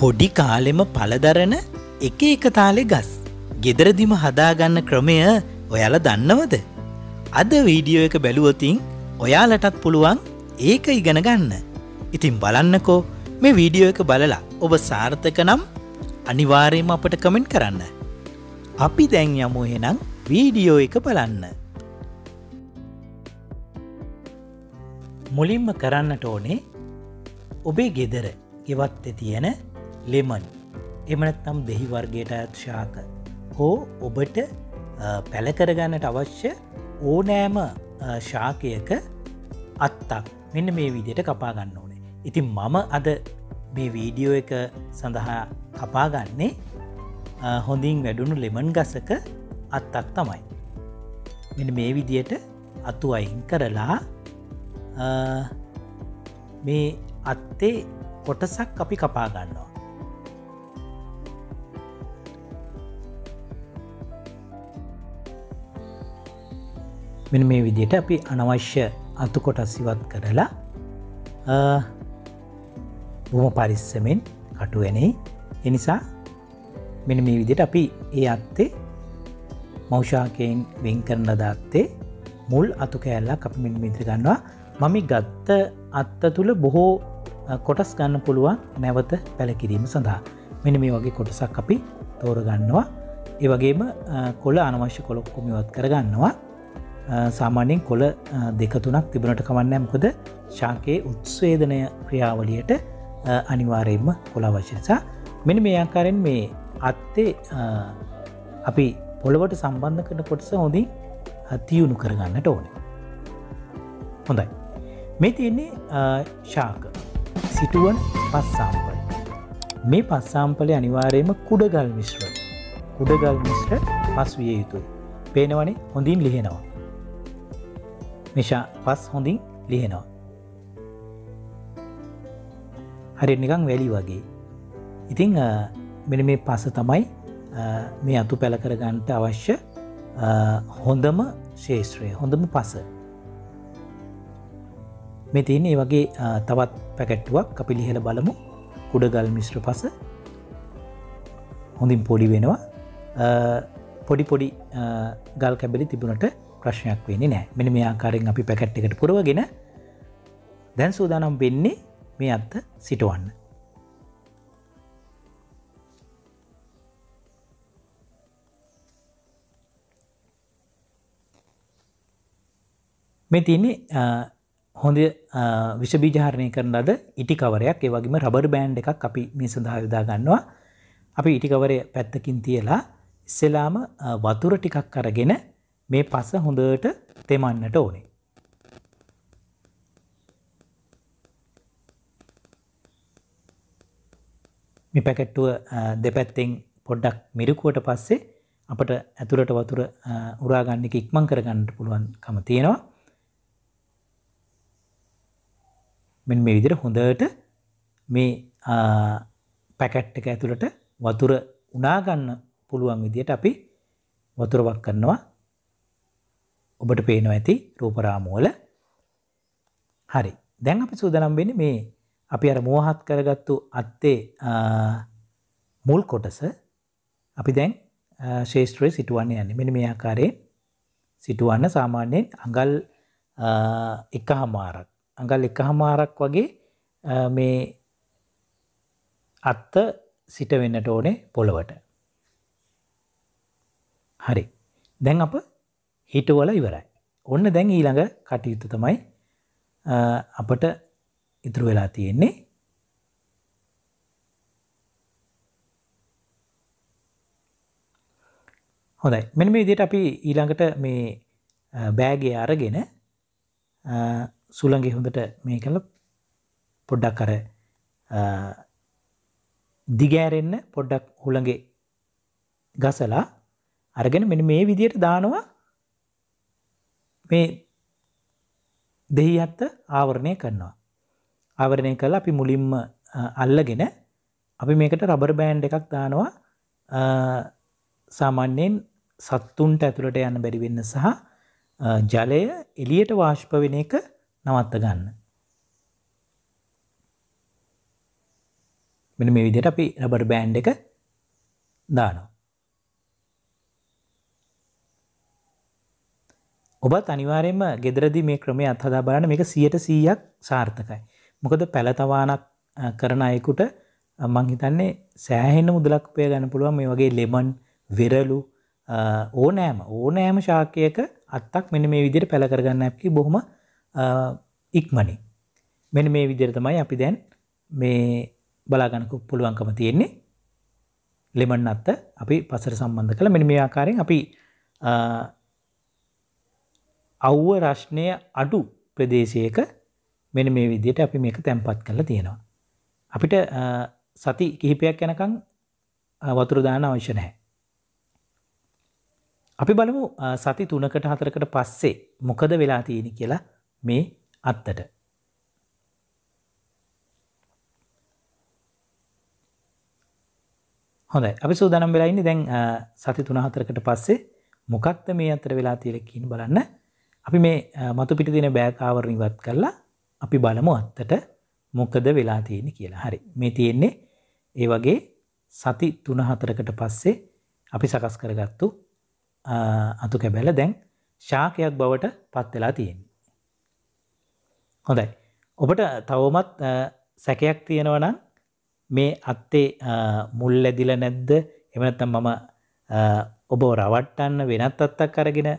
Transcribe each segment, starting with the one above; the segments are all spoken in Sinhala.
පොඩි කාලෙම පලදරන එක එක තාලෙ ගස්. ගෙදරදිම හදාගන්න ක්‍රමය ඔයාල දන්නවද. අද වීඩියෝ එක බැලුවතින් ඔයාලටත් පුළුවන් ඒක ඉගෙන ගන්න. ඉතින් බලන්නකෝ මේ වීඩියෝ එක බලලා ඔබ සාර්ථක නම් අනිවාරයම අපට කමෙන්ට් කරන්න. අපි දැන් යමු එහෙනම් වීඩියෝ එක බලන්න. මුලින්ම කරන්නට ඕනේ ඔබේ ගෙදර ගෙවත්තෙ තියෙන ලෙමන් එමනත්නම් දෙහි වර්ගයට අත් ශාක හෝ ඔබට පැළකරගන්නට අවශ්‍ය ඕනෑම ශාකයක අත්තක් මෙන්න මේ විදියට කපා ගන්න ඕනේ. ඉතින් මම අද මේ වීඩියෝ එක සඳහා කපාගන්නේ හොඳින් වැඩුණු ලෙමන් ගසක අත්තක් තමයි. මෙ මේ විදියට අතු අයින් කරලා මේ අත්තේ කොටසක් අපි කපා ගන්නවා. මෙ මේ විදියට අපි අනවශ්‍ය අතු කොටස් ඉවත් කරලා බොම පරිස්සමෙන් කටුවනේ එනිසා මෙන මේ විදිට අපි ඒ අත්තේ මෞෂාකයෙන් වෙන් කරන දත්තේ මුල් අතු කෑල්ලා අපි මෙ මිත්‍ර ගන්නවා. මමි ගත්ත අත්ත තුළ බොහෝ කොටස් ගන්න පුළුවන් නැවත පැළකිරීම සඳහා. මෙන මේ වගේ කොටසක් අපි තෝරගන්නවා. ඒ වගේම කොල අනවශ්‍ය කොළොක්කොමිවත් කරගන්නවා. සාමාන්‍යයෙන් කොල දෙකතුනක් තිබුණට කවන්නෑ මොකද ශාකයේ උත්ස්වේදනය ක්‍රියාවලියට අනිවාරයෙන්ම කොලාවශ්‍යසා මෙන මේ ආකාරෙන් මේ අත්තේ අපි පොළොවට සම්බන්ධ කරන කොටස හොඳින් තියුණු කරගන්නට ඕනේ. හොඳයි. මේ තියෙන්නේ ශාක. සිටුවන් පස්සාම්පල් මේ පස්සාම්පලය අනිවාරයම කුඩගල් මිශ්‍ර කුඩගල් මිශ්‍ර පස් විය යුතුයි. පේනවනේ? හොඳින් ලිහෙනවා. මිෂා පස් හොඳින් ලිහෙනවා හරි නිකං වැලි වගේ. ඉතිං මෙන මේ පස තමයි මේ අතු පැළ කරගන්නට අවශ්‍ය හොඳම ශේෂත්‍රය හොඳම පස. මේ තියන ඒ වගේ තවත් පැකැට්ටුවක් අපි ලිහෙල බලමු. කුඩගල් මිශ්‍ර පස. හොඳින් පොඩි වෙනවා. පොඩි පොඩි ගල් කැබලි තිබුණට ප්‍රශ්නයක් වෙන්නේ නෑ. මෙන මේ ආකාරෙන් අපි පැකට් එකට පුරවගෙන දැන් සූදානම් වෙන්නේ මේ අත්ත සිටුවන්න. මේ තියන්නේ හොඳ විෂබීජහරණය කරන ලද ඉටිකවරයක් ඒවගේම රබර් බෑන්් එකක් අපි මේ සඳහා යොදා ගන්නවා. අපි ඉටිකවරය පැත්තකින් තියලා ඉස්සෙලාම වතුර ටිකක් අරගෙන මේ පස හොඳට තෙමන්නට ඕනේ. මේ පැකැට්ටුව දෙපැත්තෙන් පොඩ්ඩක් මිරුකුවට පස්සේ අපට ඇතුළට වතුර උරාගන්න එක ඉක්මං කරගන්නට පුළුවන්කම තියෙනවා මෙන් මේ විදිර හොඳට මේ පැකැට් එක ඇතුළට වතුර උනාගන්න පුළුවන් විදියට අපි වතුරවක් කරනවා ඔබට පේනව ඇති රූපරාමුවල. හරි. දැන් අපි සූදනම් වෙන මේ අපි අර මෝහත් කරගත්තු අත්තේ මුල් කොටස. අපි දැන් ශේෂත්‍රයේ සිටුවන්න යන්න. මෙන මේ ආකාරයෙන් සිටුවන්න සාමාන්‍යයෙන් අඟල් එක හමාරක් අඟල් එක හමාරක් වගේ මේ අත්ත සිට වෙන්නට ඕනේ පොළොවට. හරි. දැන් අප හිටවල ඉවරයි. ඔන්න දැන් ඊළඟ කටයුතු තමයි අපට ඉතුරු වෙලා තියෙන්නේ. හොඳයි මෙන්න මේ විදිහට අපි ඊළඟට මේ බෑගේ අරගෙන සුළඟේ හොඳට මේ කළ පොඩ්ඩක් අර දිගෑරෙන්න පොඩ්ඩක් හුළඟේ ගසලා අරගෙන මෙන මේ විදියට දානවා මේ දෙහි අත්ත ආවරණය කරනවා. ආවරණය කළ අපි මුලින්ම අල්ලගෙන අපි මේකට රබර් බෑන්් එකක් දානවා සාමාන්‍යයෙන් සත්තුන්ට ඇතුළට යන්න බැරිවෙන්න සහ ජලය එලියට වාශ්ප වෙන එක නවත්ත ගන්න. මෙන්න මේ විදිහට අපි රබර් බෑන්ඩ් එක දානවා. ඔබත් අනිවාර්යයෙන්ම ගෙදරදී මේ ක්‍රමය අත්හදා බලන්න මේක 100%ක් සාර්ථකයි. මොකද පැල තවානක් කරන අයෙකුට මං හිතන්නේ සෑහෙන්න මුදලක් උපය ගන්න පුළුවන් මේ වගේ ලෙමන් වෙරළු ඕනෑම ඕනෑම ශාකයක අත්තක් මෙන්න මේ විදිහට පැල කරගන්න ඇප්කි බොහොම ඉක්මනින්. මෙන්න මේ විදිහට තමයි අපි දැන් මේ බලාගන්නක පුළුවන්කම තියෙන්නේ. ලෙමන් අත්ත අපි පසට සම්බන්ධ කළ මෙන්න මේ ආකාරයෙන් අපි අව්ව රශ්නය අඩු ප්‍රදේශයක මෙන මේ විදියට අපි මේක තැන්පත් කරලා තියෙනවා. අපිට සති කිහිපයක් යනකං වතුර දාන අවශ්‍ය නැහැ. අපි බලමු සති තුනකට හතරකට පස්සේ මොකද වෙලා තියෙන කියලා මේ අත්තට. හොඳයි අපි සූදානම් වෙලා ඉන්නේ දැන් සති තුන හතරකට පස්සේ මොකක්ද මේ අතර වෙලා තියෙන්නේ කියන බලන්න. අපි මේ මතු පිට තියෙන බෑග් ආවරණ ඉවත් කරලා අපි බලමු අත්තට මොකද වෙලා තියෙන්නේ කියලා. හරි. මේ තියෙන්නේ ඒ වගේ සති 3-4කට පස්සේ අපි සකස් කරගත්තු අතු කැබැල්ල දැන් ශාකයක් බවට පත් වෙලා තියෙන්නේ. හොඳයි. ඔබට තවමත් සැකයක් තියෙනවා නම් මේ අත්තේ මුල් ඇදිලා නැද්ද? එහෙම නැත්නම් මම ඔබ රවට්ටන්න වෙනත් අත්තක් අරගෙන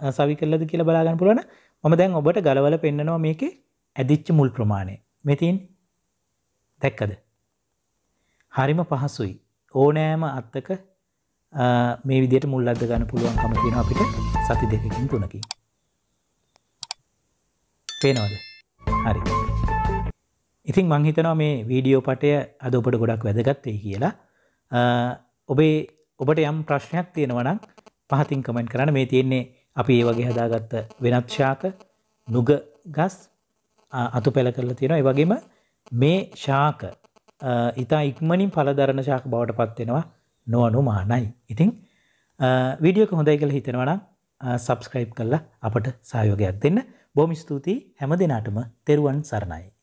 සවි කළද කියලා බලාගන්න පුළුවන්. මම දැන් ඔබට ගලවලා පෙන්නනවා මේකේ ඇදිච්ච මුල් ප්‍රමාණය. මේ තියෙන්නේ. දැක්කද? හරිම පහසුයි. ඕනෑම අත්තක මේ විදිහට මුල් අද්ද ගන්න පුළුවන්කම තියෙනවා අපිට සති දෙකකින් තුනකින්. පේනවද? හරි. ඉතින් මං හිතනවා මේ වීඩියෝ පටය අද ඔබට ගොඩක් වැදගත් වෙයි කියලා. ඔබේ ඔබට යම් ප්‍රශ්නයක් තියෙනවා නම් පහතින් කමෙන්ට් කරන්න මේ තියෙන්නේ අපි ඒ වගේ හදාගත්ත වෙනත් ශාක නුග ගස් අතු පැල කරලා තියෙනවා ඒ වගේම මේ ශාක ඉතා ඉක්මනින් පලදරණ ශාක බවට පත්වෙනවා නොවනු මානයි. ඉතිං වීඩියෝක හොඳයි කළ හිතෙනවනම් සබස්ක්‍රයිබ් කරලා අපට සහයෝගයක් දෙන්න බොහොම ස්තුතියි හැම දෙනාටම තෙරුවන් සරණයි.